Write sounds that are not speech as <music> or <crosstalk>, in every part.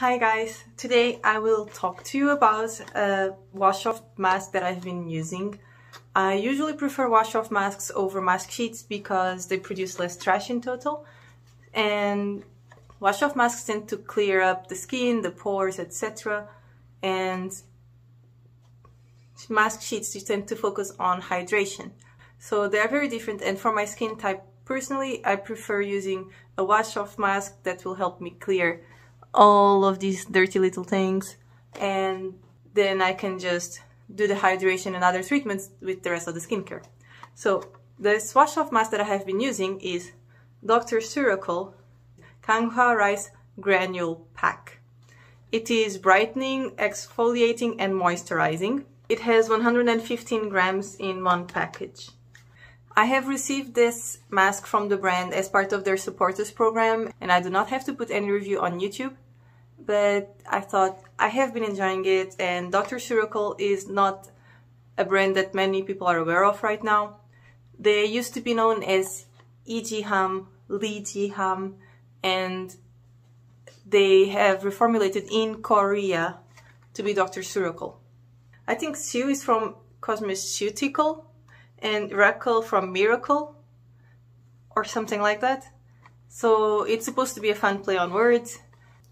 Hi guys, today I will talk to you about a wash-off mask that I've been using. I usually prefer wash-off masks over mask sheets because they produce less trash in total and wash-off masks tend to clear up the skin, the pores, etc. and mask sheets tend to focus on hydration. So they're very different and for my skin type personally I prefer using a wash-off mask that will help me clear all of these dirty little things and then I can just do the hydration and other treatments with the rest of the skincare. So the wash off mask that I have been using is Dr. Ceuracle Ganghwa Rice Granule Pack. It is brightening, exfoliating and moisturizing. It has 115 grams in one package. I have received this mask from the brand as part of their supporters program and I do not have to put any review on YouTube but I thought I have been enjoying it and Dr. Ceuracle is not a brand that many people are aware of right now. They used to be known as E.G. Ham, Lee Ham and they have reformulated in Korea to be Dr. Ceuracle. I think Sue is from Cosmeceutical and Rackle from Miracle or something like that. So it's supposed to be a fun play on words.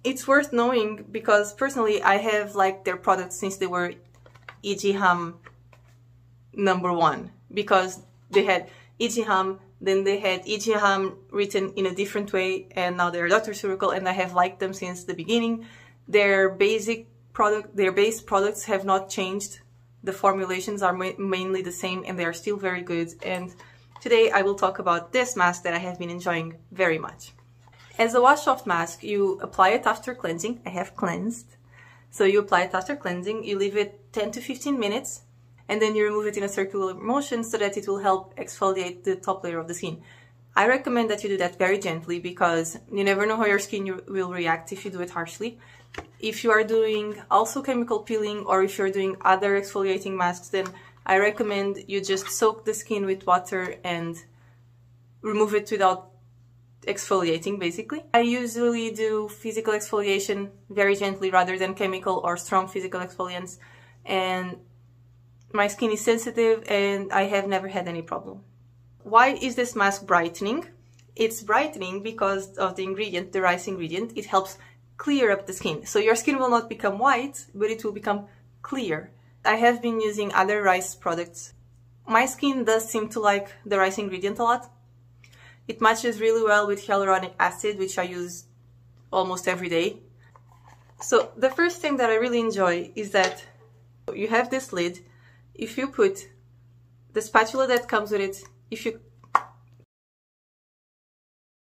It's worth knowing because personally I have liked their products since they were E.G. Ham number one because they had E.G. Ham, then they had E.G. Ham written in a different way and now they're Dr. Ceuracle and I have liked them since the beginning. Their basic product, their base products have not changed the formulations are ma mainly the same and they are still very good. And today I will talk about this mask that I have been enjoying very much. As a wash-off mask, you apply it after cleansing. I have cleansed. So you apply it after cleansing, you leave it 10 to 15 minutes, and then you remove it in a circular motion so that it will help exfoliate the top layer of the skin. I recommend that you do that very gently because you never know how your skin will react if you do it harshly. If you are doing also chemical peeling or if you're doing other exfoliating masks, then I recommend you just soak the skin with water and remove it without exfoliating basically. I usually do physical exfoliation very gently rather than chemical or strong physical exfoliants and my skin is sensitive and I have never had any problem. Why is this mask brightening? It's brightening because of the ingredient, the rice ingredient. It helps clear up the skin. So your skin will not become white, but it will become clear. I have been using other rice products. My skin does seem to like the rice ingredient a lot. It matches really well with hyaluronic acid, which I use almost every day. So the first thing that I really enjoy is that you have this lid. If you put the spatula that comes with it, if you...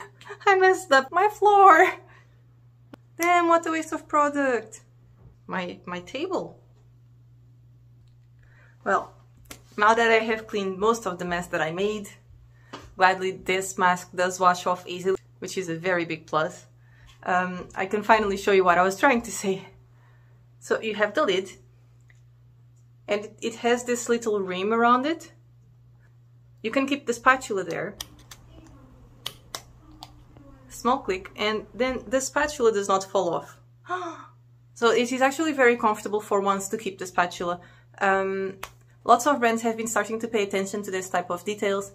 <laughs> I messed up my floor! Damn, what a waste of product. My, my table. Well, now that I have cleaned most of the mess that I made, gladly this mask does wash off easily, which is a very big plus. Um, I can finally show you what I was trying to say. So you have the lid, and it has this little rim around it. You can keep the spatula there small click and then the spatula does not fall off. <gasps> so it is actually very comfortable for ones to keep the spatula. Um, lots of brands have been starting to pay attention to this type of details.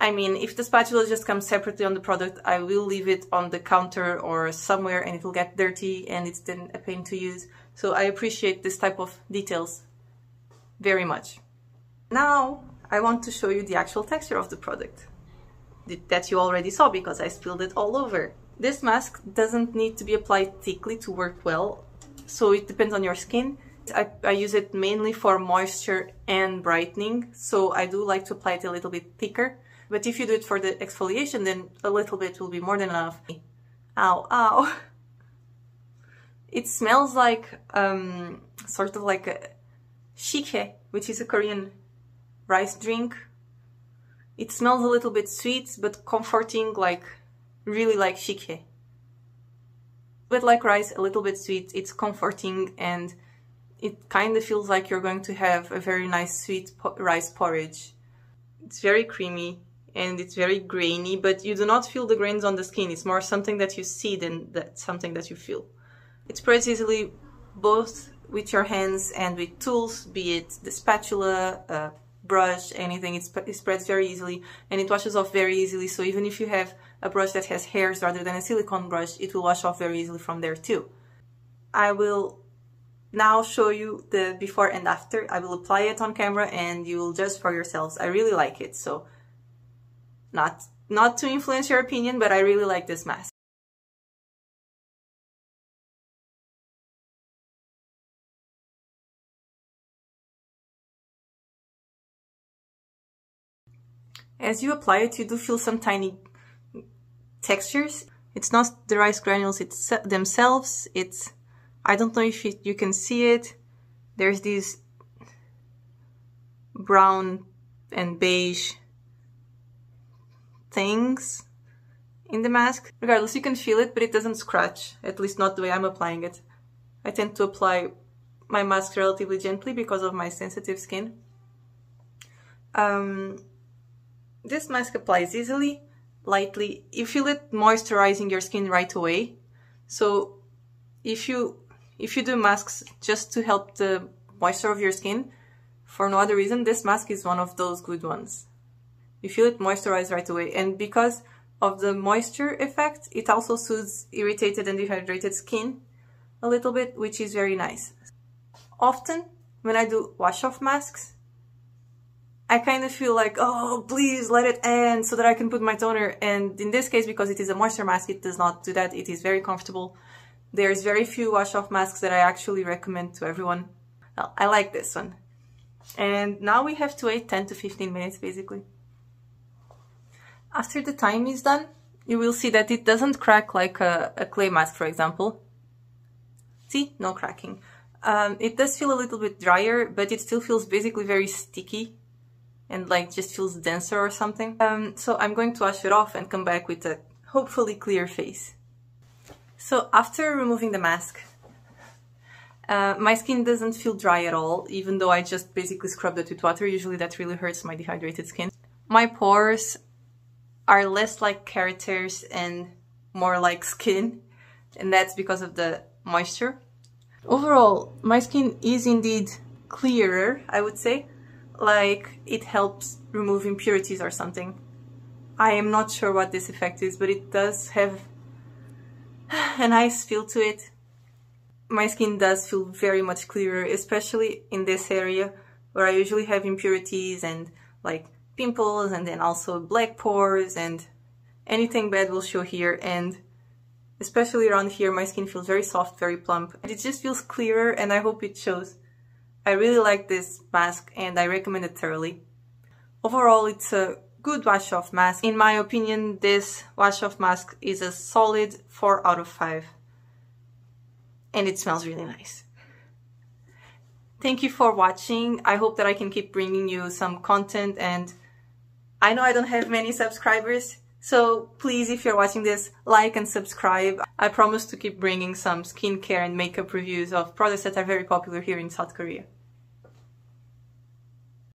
I mean, if the spatula just comes separately on the product, I will leave it on the counter or somewhere and it will get dirty and it's then a pain to use. So I appreciate this type of details very much. Now I want to show you the actual texture of the product that you already saw because I spilled it all over. This mask doesn't need to be applied thickly to work well, so it depends on your skin. I, I, use it mainly for moisture and brightening, so I do like to apply it a little bit thicker. But if you do it for the exfoliation, then a little bit will be more than enough. Ow, ow. It smells like, um, sort of like a shikhye, which is a Korean rice drink it smells a little bit sweet, but comforting, like really like shikhye. But like rice, a little bit sweet, it's comforting and it kind of feels like you're going to have a very nice sweet po rice porridge. It's very creamy and it's very grainy, but you do not feel the grains on the skin. It's more something that you see than that something that you feel. It spreads easily both with your hands and with tools, be it the spatula, uh, brush, anything, it, sp it spreads very easily and it washes off very easily. So even if you have a brush that has hairs rather than a silicone brush, it will wash off very easily from there too. I will now show you the before and after. I will apply it on camera and you will judge for yourselves. I really like it, so not, not to influence your opinion, but I really like this mask. As you apply it, you do feel some tiny textures. It's not the rice granules it's themselves, it's, I don't know if it, you can see it, there's these brown and beige things in the mask. Regardless, you can feel it, but it doesn't scratch, at least not the way I'm applying it. I tend to apply my mask relatively gently because of my sensitive skin. Um, this mask applies easily, lightly. You feel it moisturizing your skin right away. So if you if you do masks just to help the moisture of your skin, for no other reason, this mask is one of those good ones. You feel it moisturize right away. And because of the moisture effect, it also soothes irritated and dehydrated skin a little bit, which is very nice. Often, when I do wash-off masks, I kind of feel like, oh, please let it end so that I can put my toner. And in this case, because it is a moisture mask, it does not do that. It is very comfortable. There's very few wash-off masks that I actually recommend to everyone. Well, I like this one. And now we have to wait 10 to 15 minutes, basically. After the time is done, you will see that it doesn't crack like a, a clay mask, for example. See? No cracking. Um, it does feel a little bit drier, but it still feels basically very sticky and like just feels denser or something. Um, so I'm going to wash it off and come back with a hopefully clear face. So after removing the mask, uh, my skin doesn't feel dry at all, even though I just basically scrubbed it with water. Usually that really hurts my dehydrated skin. My pores are less like characters and more like skin, and that's because of the moisture. Overall, my skin is indeed clearer, I would say, like it helps remove impurities or something. I am not sure what this effect is, but it does have <sighs> a nice feel to it. My skin does feel very much clearer, especially in this area where I usually have impurities and like pimples and then also black pores and anything bad will show here and especially around here my skin feels very soft, very plump. And it just feels clearer and I hope it shows. I really like this mask and I recommend it thoroughly. Overall, it's a good wash-off mask. In my opinion, this wash-off mask is a solid 4 out of 5. And it smells really nice. Thank you for watching. I hope that I can keep bringing you some content and I know I don't have many subscribers, so please, if you're watching this, like and subscribe. I promise to keep bringing some skincare and makeup reviews of products that are very popular here in South Korea.